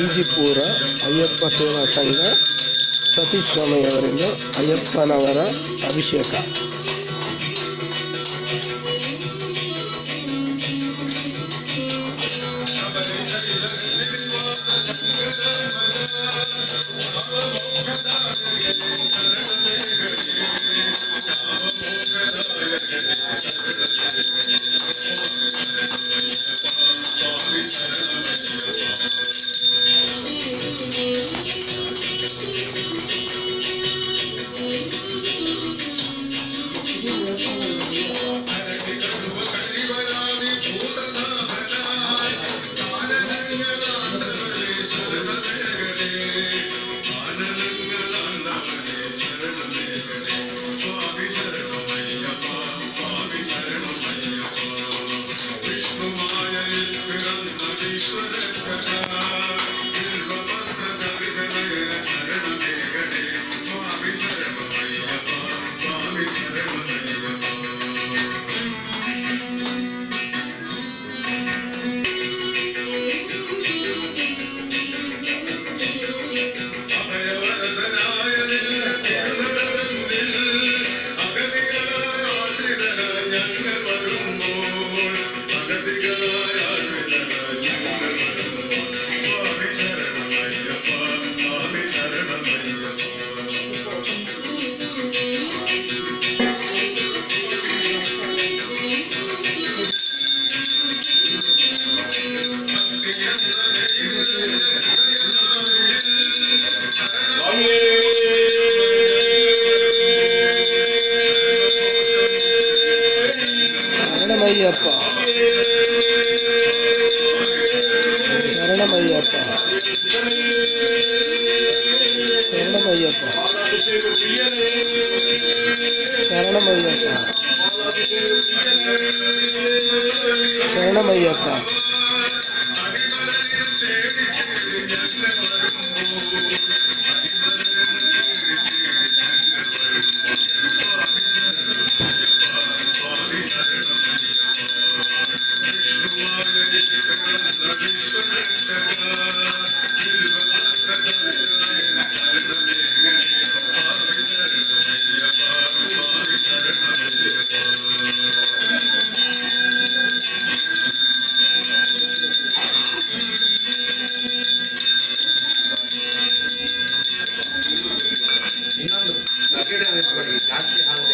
ವಿಜಿಪುರ ಅಯ್ಯಪ್ಪ ಸೇವಾ ಸಂಘ ಸತೀಶ್ ಸ್ವಾಮಿಯವರಿಂದ ಅಯ್ಯಪ್ಪನವರ ಅಭಿಷೇಕ. ஐயப்பா சரணம் ஐயப்பா சரணம் ஐயப்பா சரணம் ஐயப்பா சரணம் ஐயப்பா राष्ट्रीय हाल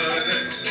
शांति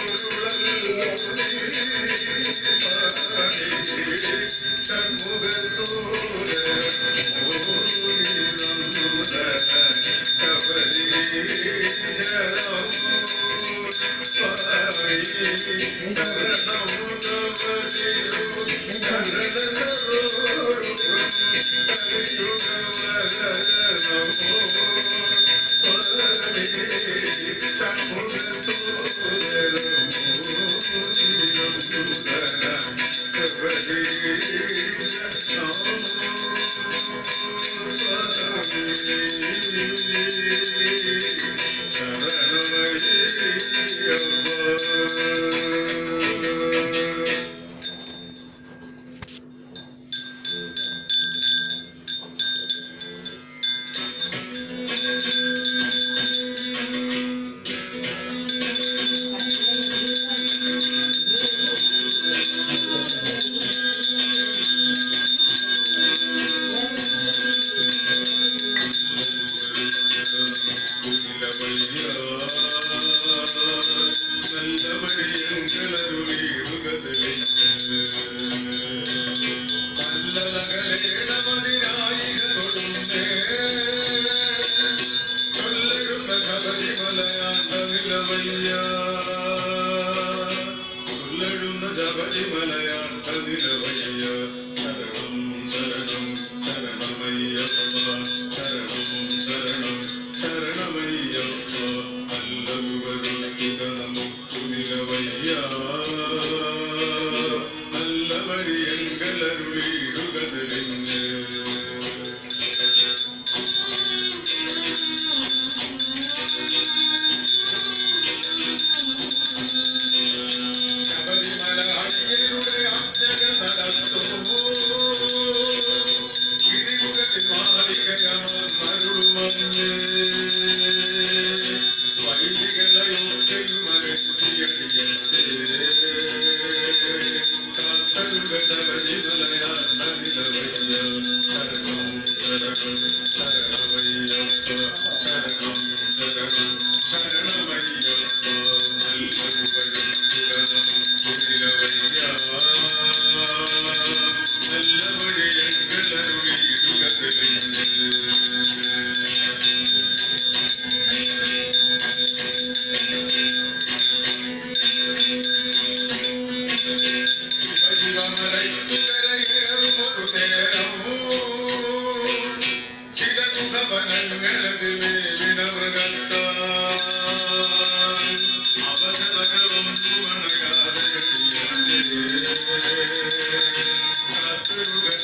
ശബരിമലയാണ്ടതിലവയ്യ ശരണം ശരണം ശരണമയ്യപ്പ ശരണം ശരണം ശരണമയ്യപ്പ. Hallelujah.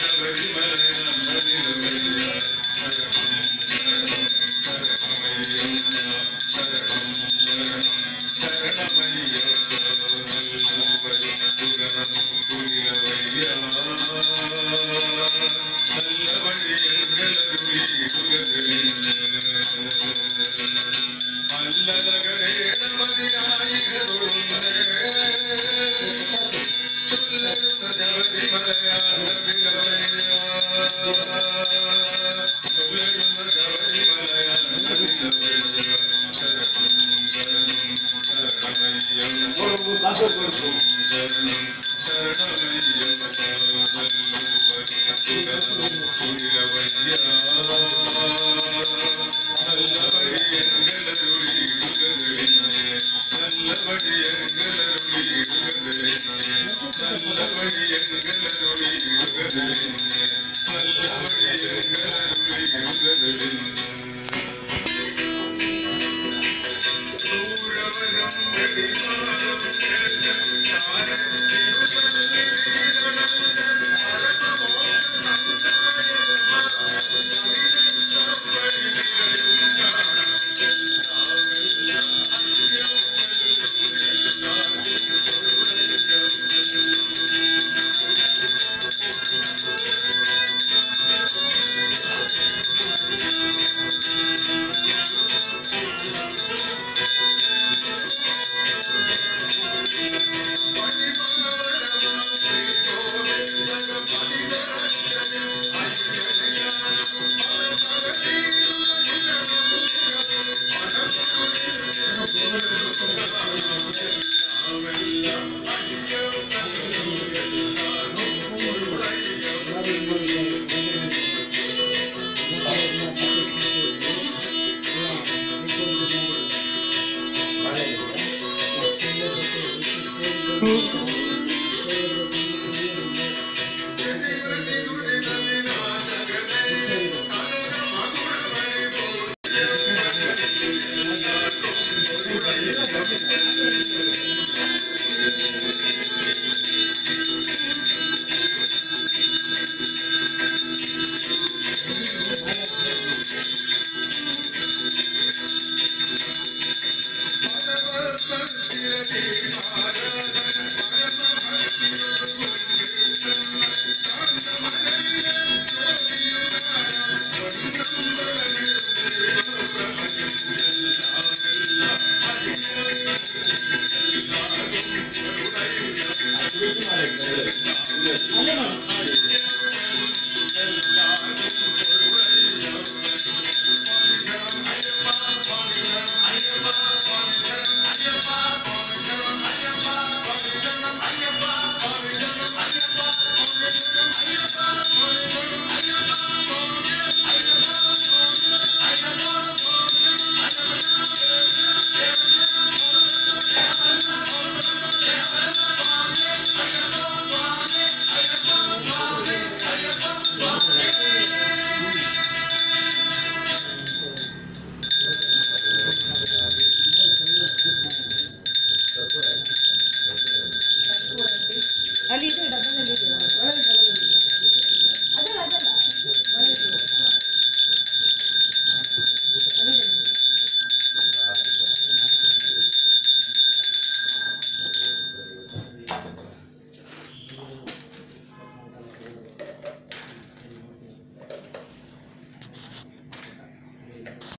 to